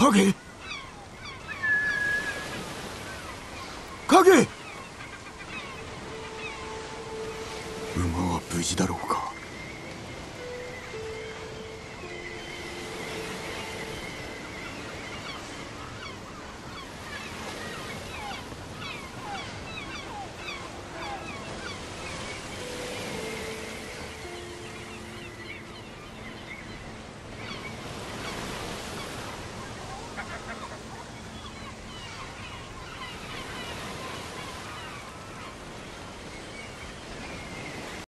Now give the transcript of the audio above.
影？影？馬は無事だろうか？